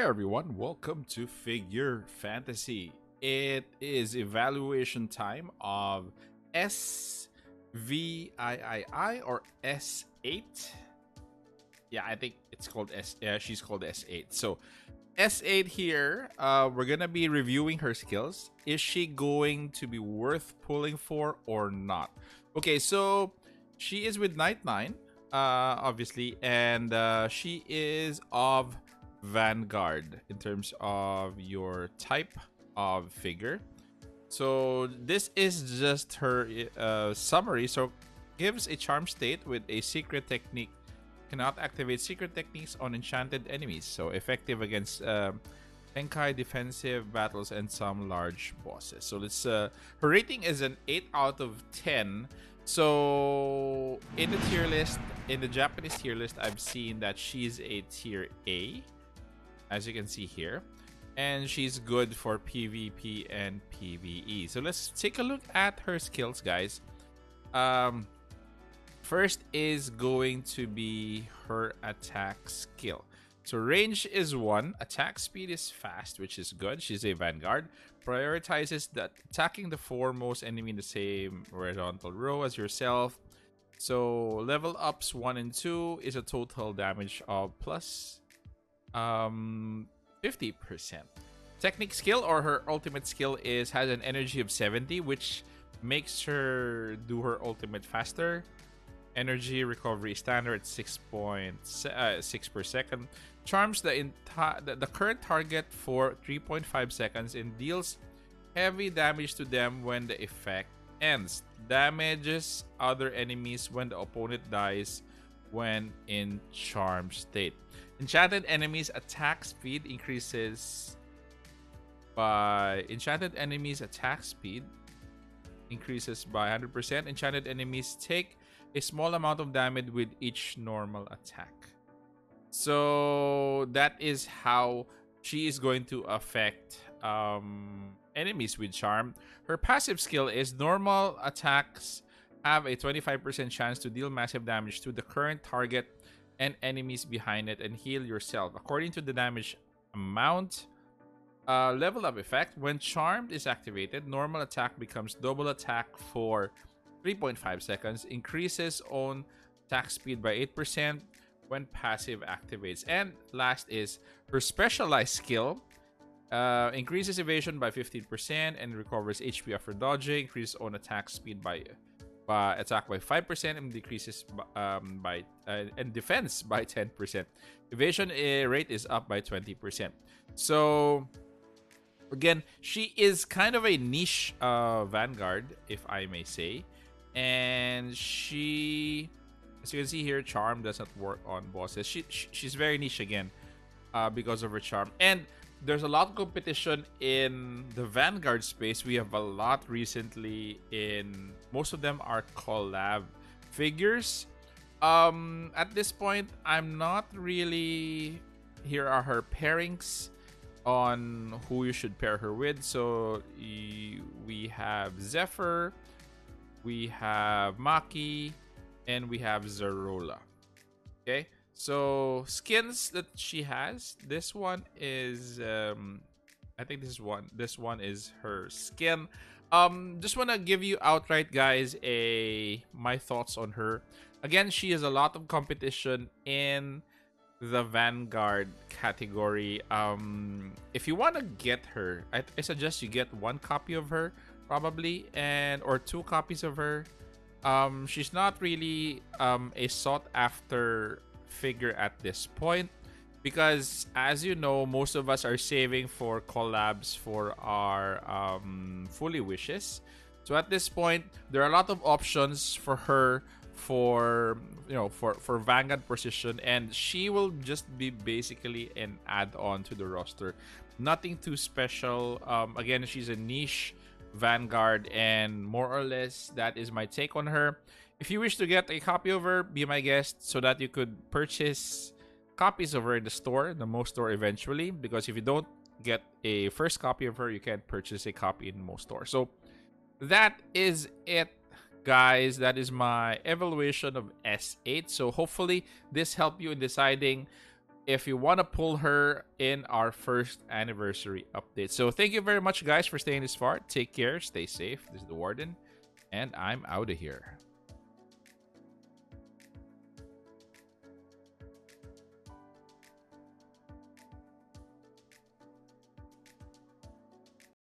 Hey everyone, welcome to Figure Fantasy. It is evaluation time of SVIII or S8. Yeah, I think it's called S. Yeah, she's called S8. So S8 here, uh, we're gonna be reviewing her skills. Is she going to be worth pulling for or not? Okay, so she is with Knight 9, uh, obviously, and uh, she is of Vanguard in terms of your type of figure. So this is just her uh, summary. So gives a charm state with a secret technique. Cannot activate secret techniques on enchanted enemies. So effective against Tenkai defensive battles and some large bosses. So let's. Uh, her rating is an eight out of ten. So in the tier list, in the Japanese tier list, I've seen that she's a tier A as you can see here. And she's good for PvP and PvE. So let's take a look at her skills, guys. Um, first is going to be her attack skill. So range is 1, attack speed is fast, which is good. She's a vanguard. Prioritizes that attacking the foremost enemy in the same horizontal row as yourself. So level ups 1 and 2 is a total damage of plus um 50%. Technique skill or her ultimate skill is has an energy of 70, which makes her do her ultimate faster. Energy recovery standard 6.6 uh, 6 per second. Charms the, enti- the, the current target for 3.5 seconds and deals heavy damage to them when the effect ends. Damages other enemies when the opponent dies when in charm state. Enchanted enemies attack speed increases by enchanted enemies attack speed increases by 100%. Enchanted enemies take a small amount of damage with each normal attack. So that is how she is going to affect um, enemies with charm. Her passive skill is normal attacks have a 25% chance to deal massive damage to the current target and enemies behind it and heal yourself. According to the damage amount, uh, level up effect, when Charmed is activated, normal attack becomes double attack for 3.5 seconds, increases own attack speed by 8% when passive activates. And last is her specialized skill. Uh, increases evasion by 15% and recovers HP after dodging. Increases own attack speed by by attack by 5% and decreases um, by uh, and defense by 10%. Evasion uh, rate is up by 20%. So again, she is kind of a niche uh, vanguard, if I may say, and she, as you can see here, charm doesn't work on bosses. She, she she's very niche again, uh, because of her charm and there's a lot of competition in the Vanguard space. We have a lot recently in most of them are collab figures. Um at this point, I'm not really here are her pairings on who you should pair her with. So we have Zephyr, we have Maki, and we have Zerola. Okay? So skins that she has, this one is um I think this is one this one is her skin. Um just want to give you outright guys a my thoughts on her. Again, she has a lot of competition in the Vanguard category. Um if you want to get her, I, I suggest you get one copy of her probably and or two copies of her. Um she's not really um a sought after figure at this point. Because as you know most of us are saving for collabs for our um, fully wishes. So at this point there are a lot of options for her for you know for for vanguard position. And she will just be basically an add-on to the roster. Nothing too special. Um, again she's a niche vanguard and more or less that is my take on her if you wish to get a copy of her, be my guest so that you could purchase copies of her in the store, the most store eventually. Because if you don't get a first copy of her, you can't purchase a copy in most stores. So that is it, guys. That is my evaluation of S8. So hopefully this helped you in deciding if you want to pull her in our first anniversary update. So thank you very much, guys, for staying this far. Take care, stay safe. This is the Warden, and I'm out of here.